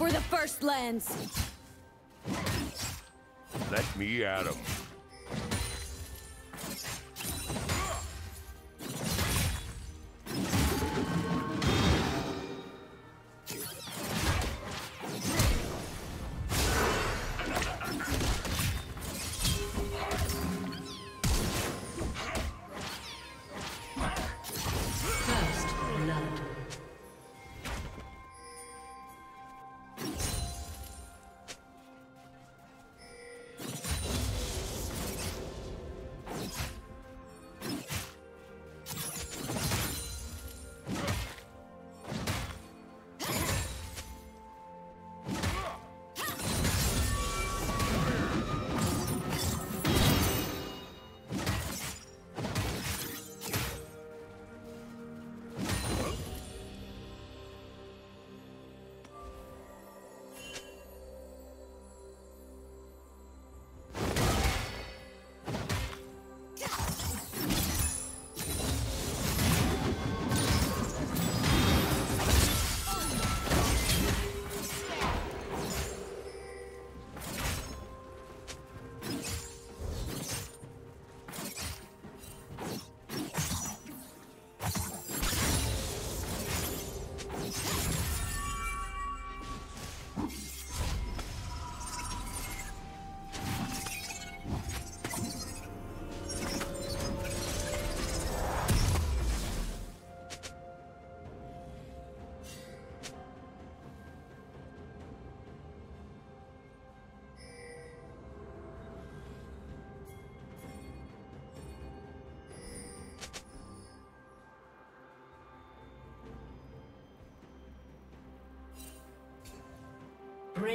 For the first lens! Let me at him.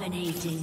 Dominating.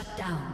Shut down.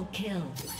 Double kill.